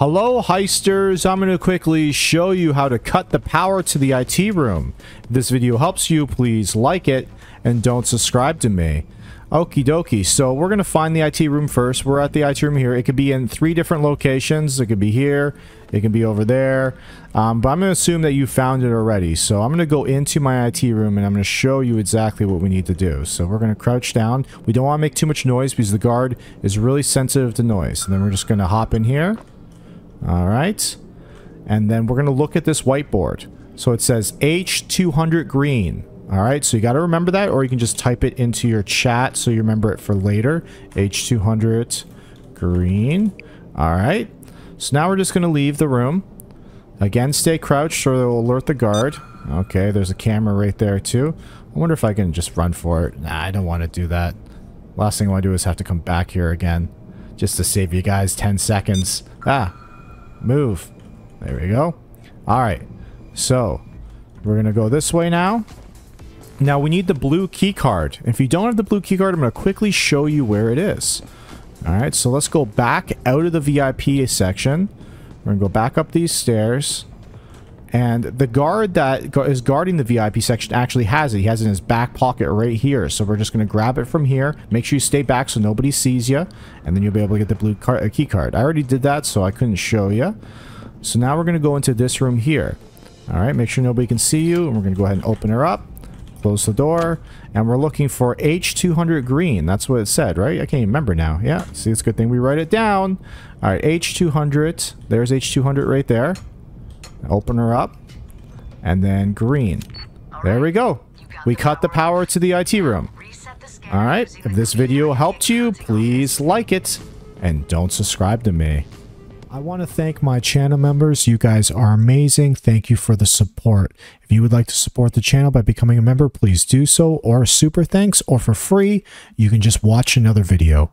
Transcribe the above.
Hello heisters, I'm going to quickly show you how to cut the power to the IT room. If this video helps you, please like it and don't subscribe to me. Okie dokie, so we're going to find the IT room first. We're at the IT room here. It could be in three different locations. It could be here, it can be over there. Um, but I'm going to assume that you found it already. So I'm going to go into my IT room and I'm going to show you exactly what we need to do. So we're going to crouch down. We don't want to make too much noise because the guard is really sensitive to noise. And then we're just going to hop in here. All right. And then we're going to look at this whiteboard. So it says H200 green. All right, so you got to remember that, or you can just type it into your chat so you remember it for later. H200 green. All right, so now we're just going to leave the room. Again, stay crouched or it'll alert the guard. Okay, there's a camera right there too. I wonder if I can just run for it. Nah, I don't want to do that. Last thing I want to do is have to come back here again. Just to save you guys 10 seconds. Ah, move. There we go. All right, so we're going to go this way now. Now we need the blue key card. If you don't have the blue key card, I'm going to quickly show you where it is. All right, so let's go back out of the VIP section. We're going to go back up these stairs. And the guard that is guarding the VIP section actually has it. He has it in his back pocket right here. So we're just going to grab it from here. Make sure you stay back so nobody sees you. And then you'll be able to get the blue uh, key card. I already did that, so I couldn't show you. So now we're going to go into this room here. All right, make sure nobody can see you. And we're going to go ahead and open her up. Close the door. And we're looking for H200 green. That's what it said, right? I can't even remember now. Yeah, see, it's a good thing we write it down. All right, H200. There's H200 right there. Open her up. And then green. There we go. We cut the power to the IT room. All right, if this video helped you, please like it. And don't subscribe to me. I want to thank my channel members. You guys are amazing. Thank you for the support. If you would like to support the channel by becoming a member, please do so, or super thanks, or for free, you can just watch another video.